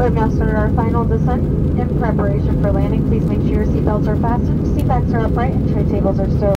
Roadmaster, our final descent in preparation for landing. Please make sure your seatbelts are fastened, seatbacks are upright, and tray tables are stowed.